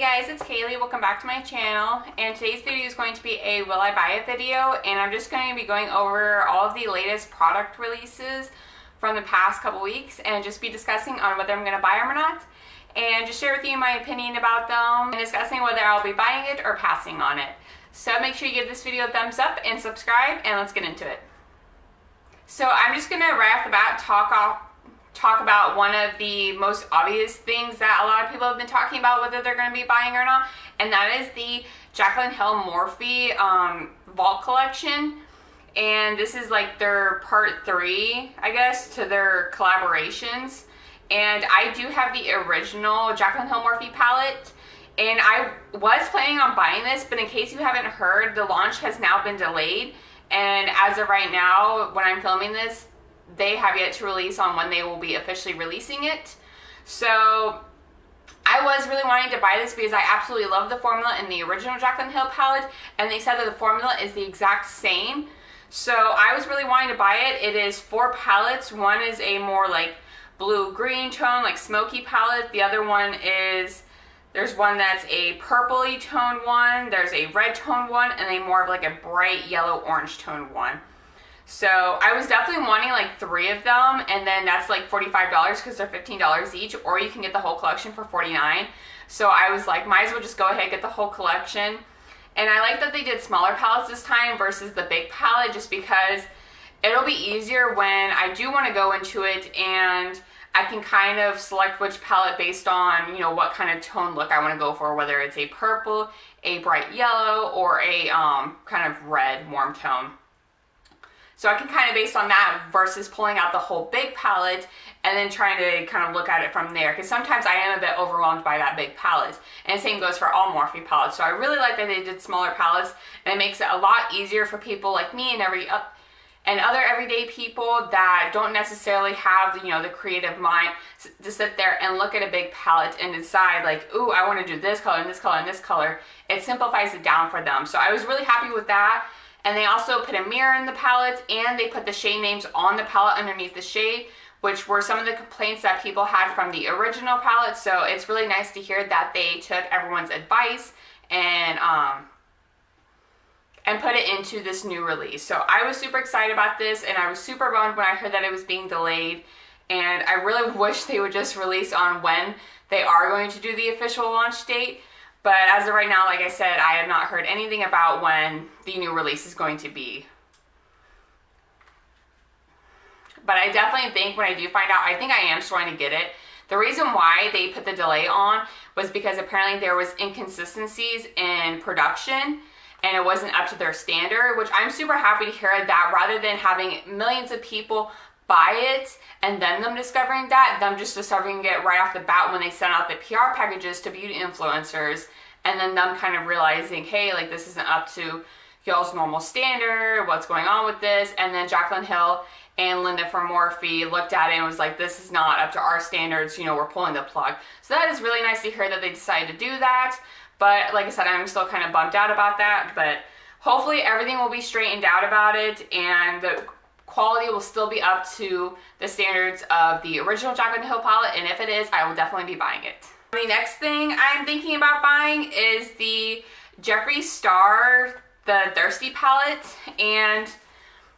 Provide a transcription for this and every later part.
Hey guys, it's Kaylie. Welcome back to my channel. And today's video is going to be a will I buy it video. And I'm just going to be going over all of the latest product releases from the past couple weeks and just be discussing on whether I'm going to buy them or not. And just share with you my opinion about them and discussing whether I'll be buying it or passing on it. So make sure you give this video a thumbs up and subscribe and let's get into it. So I'm just going to right off the bat talk off talk about one of the most obvious things that a lot of people have been talking about whether they're going to be buying or not, and that is the Jaclyn Hill Morphe um, Vault Collection. And this is like their part three, I guess, to their collaborations. And I do have the original Jaclyn Hill Morphe palette. And I was planning on buying this, but in case you haven't heard, the launch has now been delayed. And as of right now, when I'm filming this, they have yet to release on when they will be officially releasing it. So I was really wanting to buy this because I absolutely love the formula in the original Jaclyn Hill palette and they said that the formula is the exact same. So I was really wanting to buy it. It is four palettes. One is a more like blue-green tone, like smoky palette. The other one is, there's one that's a purpley toned one, there's a red toned one, and a more of like a bright yellow-orange toned one. So I was definitely wanting like three of them and then that's like $45 because they're $15 each or you can get the whole collection for 49 So I was like, might as well just go ahead and get the whole collection. And I like that they did smaller palettes this time versus the big palette just because it'll be easier when I do want to go into it and I can kind of select which palette based on, you know, what kind of tone look I want to go for, whether it's a purple, a bright yellow, or a um, kind of red warm tone. So I can kind of based on that versus pulling out the whole big palette and then trying to kind of look at it from there. Because sometimes I am a bit overwhelmed by that big palette. And same goes for all Morphe palettes. So I really like that they did smaller palettes and it makes it a lot easier for people like me and every up and other everyday people that don't necessarily have you know the creative mind to sit there and look at a big palette and decide like ooh I want to do this color and this color and this color it simplifies it down for them so I was really happy with that and they also put a mirror in the palettes and they put the shade names on the palette underneath the shade, which were some of the complaints that people had from the original palette. So it's really nice to hear that they took everyone's advice and um, and put it into this new release. So I was super excited about this and I was super bummed when I heard that it was being delayed. And I really wish they would just release on when they are going to do the official launch date but as of right now, like I said, I have not heard anything about when the new release is going to be. But I definitely think when I do find out, I think I am trying to get it. The reason why they put the delay on was because apparently there was inconsistencies in production and it wasn't up to their standard, which I'm super happy to hear that rather than having millions of people buy it and then them discovering that, them just discovering it right off the bat when they sent out the PR packages to beauty influencers and then them kind of realizing, hey, like this isn't up to y'all's normal standard, what's going on with this? And then Jaclyn Hill and Linda from Morphe looked at it and was like, this is not up to our standards, you know, we're pulling the plug. So that is really nice to hear that they decided to do that. But like I said, I'm still kind of bummed out about that, but hopefully everything will be straightened out about it and the quality will still be up to the standards of the original Jaclyn Hill palette, and if it is, I will definitely be buying it. The next thing I'm thinking about buying is the Jeffree Star, the Thirsty palette, and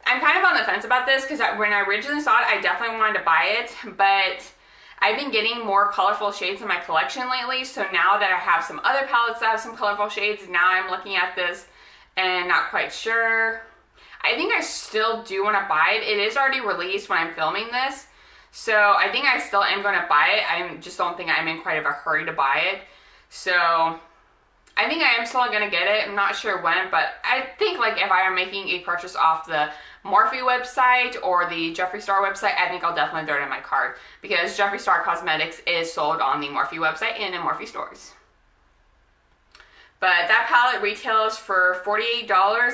I'm kind of on the fence about this because when I originally saw it, I definitely wanted to buy it, but I've been getting more colorful shades in my collection lately, so now that I have some other palettes that have some colorful shades, now I'm looking at this and not quite sure I think I still do want to buy it. It is already released when I'm filming this. So I think I still am going to buy it. I just don't think I'm in quite of a hurry to buy it. So I think I am still going to get it. I'm not sure when, but I think like if I am making a purchase off the Morphe website or the Jeffree Star website, I think I'll definitely throw it in my cart because Jeffree Star Cosmetics is sold on the Morphe website and in Morphe stores. But that palette retails for $48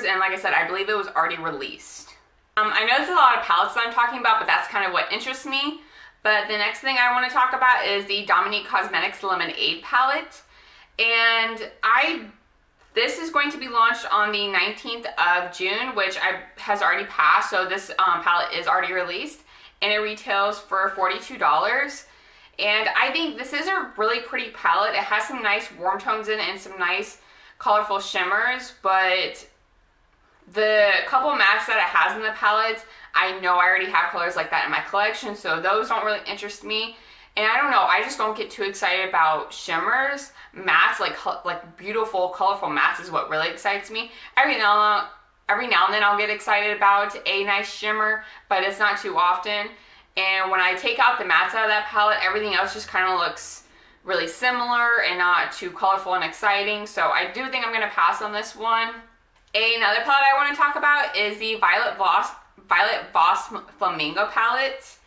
and like I said, I believe it was already released. Um, I know there's a lot of palettes that I'm talking about, but that's kind of what interests me. But the next thing I want to talk about is the Dominique Cosmetics Lemonade palette. And I this is going to be launched on the 19th of June, which I, has already passed. So this um, palette is already released and it retails for $42. And I think this is a really pretty palette. It has some nice warm tones in it and some nice colorful shimmers, but the couple mattes that it has in the palette, I know I already have colors like that in my collection, so those don't really interest me. And I don't know, I just don't get too excited about shimmers. Mattes, like like beautiful, colorful mattes is what really excites me. Every now every now and then I'll get excited about a nice shimmer, but it's not too often. And when I take out the mattes out of that palette, everything else just kind of looks really similar and not too colorful and exciting. So I do think I'm going to pass on this one. Another palette I want to talk about is the Violet Voss, Violet Voss Flamingo palette.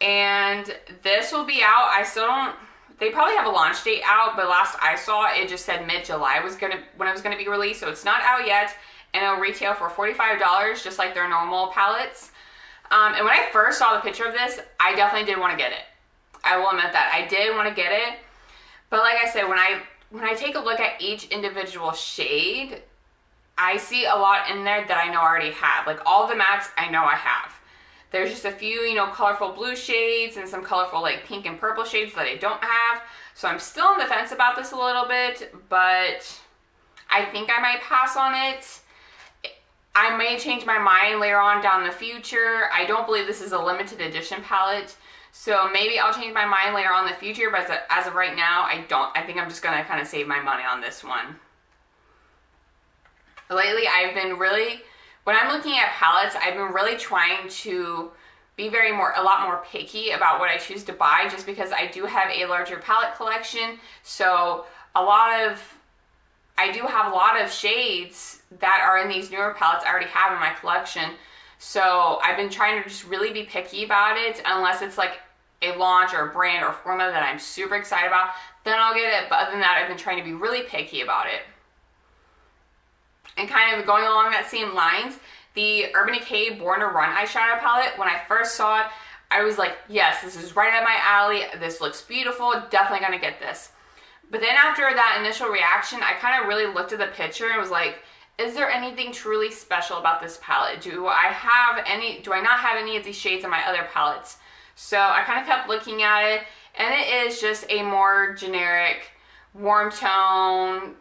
And this will be out. I still don't, they probably have a launch date out, but last I saw it just said mid-July was gonna when it was gonna be released, so it's not out yet. And it'll retail for $45, just like their normal palettes. Um, and when I first saw the picture of this, I definitely did want to get it. I will admit that. I did want to get it. But like I said, when I when I take a look at each individual shade, I see a lot in there that I know I already have. Like all the mattes I know I have. There's just a few, you know, colorful blue shades and some colorful like pink and purple shades that I don't have. So I'm still on the fence about this a little bit, but I think I might pass on it. I may change my mind later on down the future. I don't believe this is a limited edition palette. So maybe I'll change my mind later on in the future, but as, a, as of right now, I don't. I think I'm just gonna kind of save my money on this one. Lately, I've been really, when I'm looking at palettes, I've been really trying to be very more, a lot more picky about what I choose to buy just because I do have a larger palette collection. So a lot of, I do have a lot of shades that are in these newer palettes I already have in my collection. So I've been trying to just really be picky about it unless it's like a launch or a brand or a formula that I'm super excited about, then I'll get it. But other than that, I've been trying to be really picky about it. And kind of going along that same lines, the Urban Decay Born to Run eyeshadow palette, when I first saw it, I was like, yes, this is right up my alley. This looks beautiful. Definitely gonna get this. But then after that initial reaction, I kind of really looked at the picture and was like, is there anything truly special about this palette? Do I have any, do I not have any of these shades in my other palettes? So I kind of kept looking at it and it is just a more generic warm tone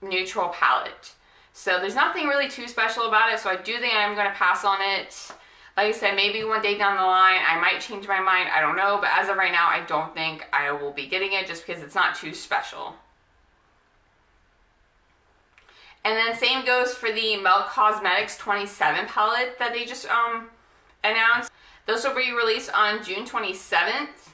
neutral palette. So there's nothing really too special about it. So I do think I'm going to pass on it. Like I said, maybe one day down the line, I might change my mind. I don't know. But as of right now, I don't think I will be getting it just because it's not too special. And then same goes for the Melt Cosmetics 27 palette that they just um, announced. This will be released on June 27th.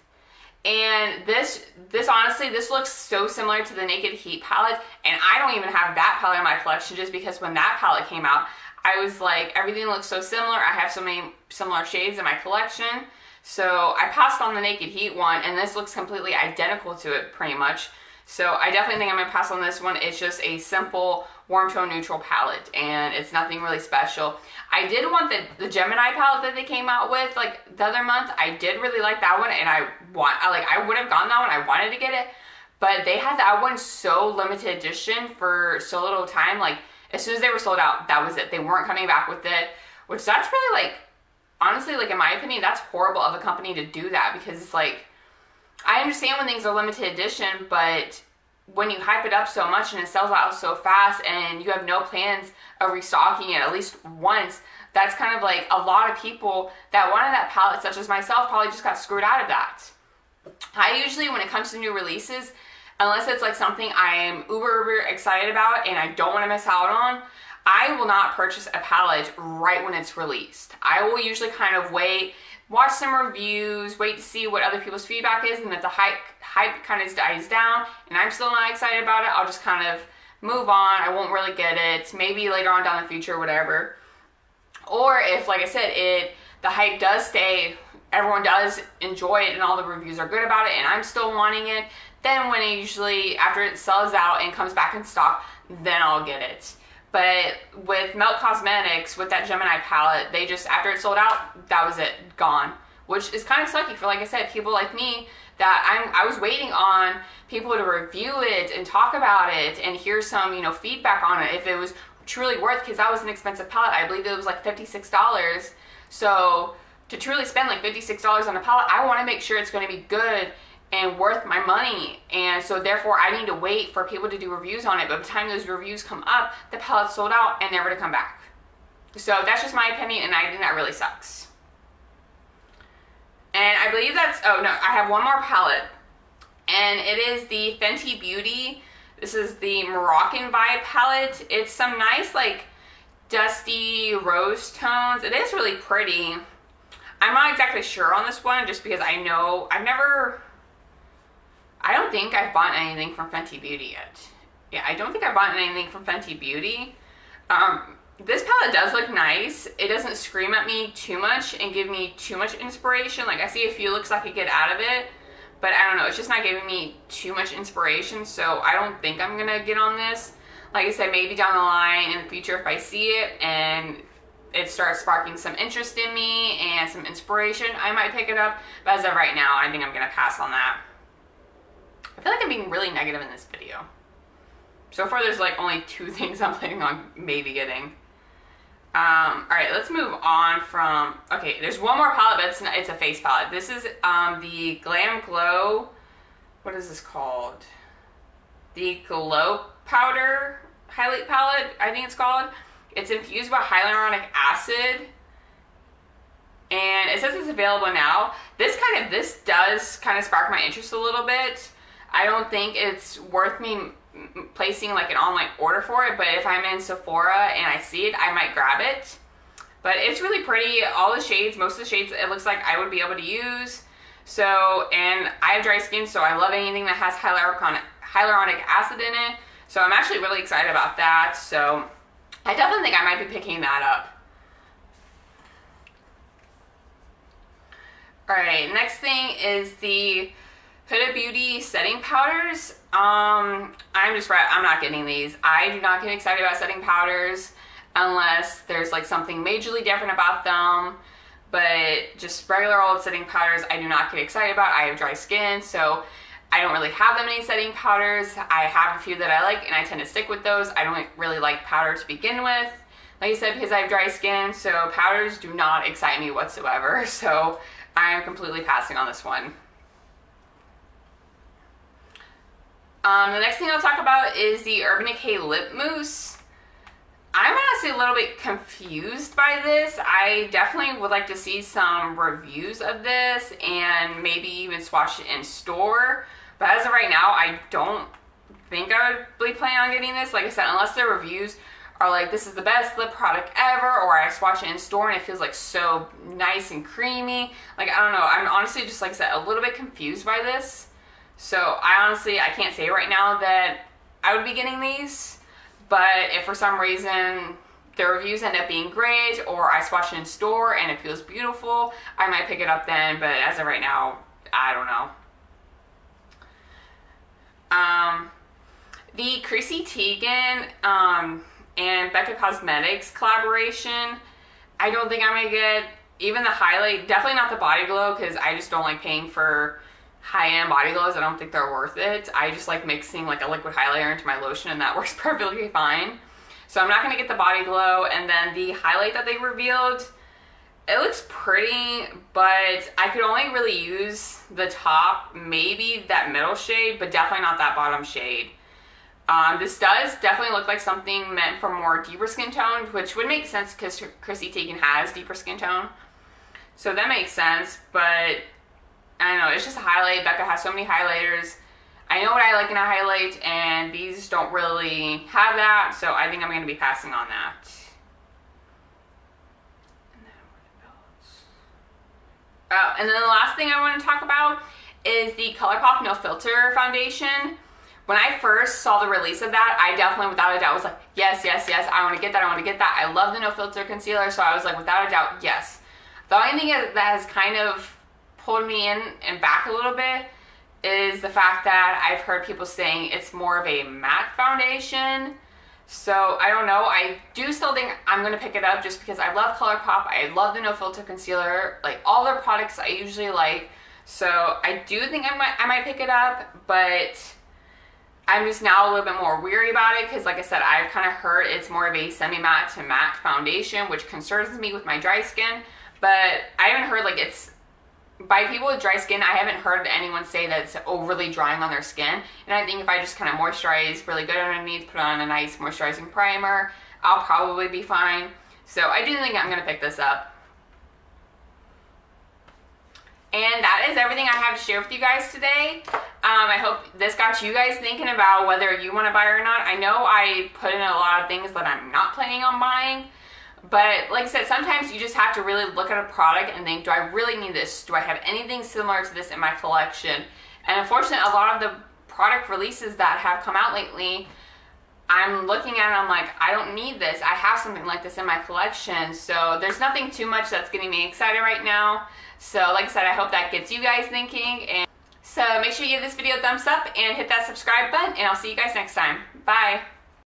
And this, this honestly, this looks so similar to the Naked Heat palette. And I don't even have that palette in my collection just because when that palette came out, I was like, everything looks so similar. I have so many similar shades in my collection. So I passed on the Naked Heat one and this looks completely identical to it pretty much. So I definitely think I'm gonna pass on this one. It's just a simple warm tone neutral palette and it's nothing really special. I did want the, the Gemini palette that they came out with like the other month. I did really like that one and I want, I like, I would have gotten that one. I wanted to get it, but they had that one so limited edition for so little time. Like as soon as they were sold out, that was it. They weren't coming back with it, which that's really like, honestly, like in my opinion, that's horrible of a company to do that because it's like, I understand when things are limited edition, but when you hype it up so much and it sells out so fast and you have no plans of restocking it at least once, that's kind of like a lot of people that wanted that palette, such as myself, probably just got screwed out of that. I usually, when it comes to new releases, unless it's like something I'm uber, uber excited about and I don't want to miss out on, I will not purchase a palette right when it's released. I will usually kind of wait watch some reviews, wait to see what other people's feedback is, and if the hype, hype kind of dies down and I'm still not excited about it, I'll just kind of move on. I won't really get it. Maybe later on down the future, whatever. Or if, like I said, it the hype does stay, everyone does enjoy it, and all the reviews are good about it, and I'm still wanting it, then when it usually, after it sells out and comes back in stock, then I'll get it. But with Melt Cosmetics, with that Gemini palette, they just, after it sold out, that was it, gone. Which is kind of sucky for, like I said, people like me that I'm, I was waiting on people to review it and talk about it and hear some, you know, feedback on it if it was truly worth, because that was an expensive palette. I believe it was like $56. So to truly spend like $56 on a palette, I want to make sure it's going to be good and worth my money. And so therefore I need to wait for people to do reviews on it. But by the time those reviews come up, the palette's sold out and never to come back. So that's just my opinion and I think that really sucks. And I believe that's, oh no, I have one more palette. And it is the Fenty Beauty. This is the Moroccan Vibe palette. It's some nice like dusty rose tones. It is really pretty. I'm not exactly sure on this one just because I know I've never I don't think I've bought anything from Fenty Beauty yet. Yeah, I don't think I've bought anything from Fenty Beauty. Um, this palette does look nice. It doesn't scream at me too much and give me too much inspiration. Like I see a few looks I could get out of it, but I don't know. It's just not giving me too much inspiration. So I don't think I'm gonna get on this. Like I said, maybe down the line in the future if I see it and it starts sparking some interest in me and some inspiration, I might pick it up. But as of right now, I think I'm gonna pass on that. I feel like I'm being really negative in this video. So far there's like only two things I'm planning on maybe getting. Um, all right, let's move on from, okay, there's one more palette, but it's, not, it's a face palette. This is um, the Glam Glow, what is this called? The Glow Powder Highlight Palette, I think it's called. It's infused with hyaluronic acid. And it says it's available now. This kind of, this does kind of spark my interest a little bit. I don't think it's worth me placing like an online order for it, but if I'm in Sephora and I see it, I might grab it. But it's really pretty. All the shades, most of the shades, it looks like I would be able to use. So, and I have dry skin, so I love anything that has hyaluronic, hyaluronic acid in it. So I'm actually really excited about that. So I definitely think I might be picking that up. All right, next thing is the Huda Beauty setting powders. Um, I'm just. I'm not getting these. I do not get excited about setting powders unless there's like something majorly different about them. But just regular old setting powders, I do not get excited about. I have dry skin, so I don't really have that many setting powders. I have a few that I like, and I tend to stick with those. I don't really like powder to begin with. Like I said, because I have dry skin, so powders do not excite me whatsoever. So I am completely passing on this one. Um, the next thing I'll talk about is the Urban Decay Lip Mousse. I'm honestly a little bit confused by this. I definitely would like to see some reviews of this and maybe even swatch it in store. But as of right now, I don't think I would be planning on getting this. Like I said, unless the reviews are like, this is the best lip product ever, or I swatch it in store and it feels like so nice and creamy. Like, I don't know. I'm honestly just, like I said, a little bit confused by this. So I honestly, I can't say right now that I would be getting these, but if for some reason the reviews end up being great or I swatch it in store and it feels beautiful, I might pick it up then, but as of right now, I don't know. Um, the Chrissy Teigen um, and Becca Cosmetics collaboration, I don't think I'm gonna get even the highlight, definitely not the body glow because I just don't like paying for high-end body glows. I don't think they're worth it. I just like mixing like a liquid highlighter into my lotion and that works perfectly fine. So I'm not going to get the body glow. And then the highlight that they revealed, it looks pretty, but I could only really use the top, maybe that middle shade, but definitely not that bottom shade. Um, this does definitely look like something meant for more deeper skin tone, which would make sense because Chrissy Teigen has deeper skin tone. So that makes sense, but I don't know, it's just a highlight. Becca has so many highlighters. I know what I like in a highlight, and these don't really have that, so I think I'm going to be passing on that. And then the last thing I want to talk about is the ColourPop No Filter Foundation. When I first saw the release of that, I definitely, without a doubt, was like, yes, yes, yes, I want to get that, I want to get that. I love the No Filter Concealer, so I was like, without a doubt, yes. The only thing that has kind of pulled me in and back a little bit is the fact that I've heard people saying it's more of a matte foundation. So I don't know. I do still think I'm going to pick it up just because I love ColourPop. I love the No Filter Concealer. Like all their products I usually like. So I do think I might, I might pick it up, but I'm just now a little bit more weary about it because like I said, I've kind of heard it's more of a semi-matte to matte foundation, which concerns me with my dry skin. But I haven't heard like it's by people with dry skin, I haven't heard anyone say that it's overly drying on their skin. And I think if I just kind of moisturize really good underneath, put on a nice moisturizing primer, I'll probably be fine. So I do think I'm going to pick this up. And that is everything I have to share with you guys today. Um, I hope this got you guys thinking about whether you want to buy or not. I know I put in a lot of things that I'm not planning on buying. But like I said, sometimes you just have to really look at a product and think, do I really need this? Do I have anything similar to this in my collection? And unfortunately, a lot of the product releases that have come out lately, I'm looking at it I'm like, I don't need this. I have something like this in my collection. So there's nothing too much that's getting me excited right now. So like I said, I hope that gets you guys thinking. And so make sure you give this video a thumbs up and hit that subscribe button and I'll see you guys next time. Bye.